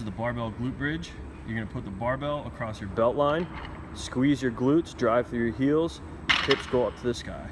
is the barbell glute bridge. You're gonna put the barbell across your belt line, squeeze your glutes, drive through your heels, hips go up to the sky.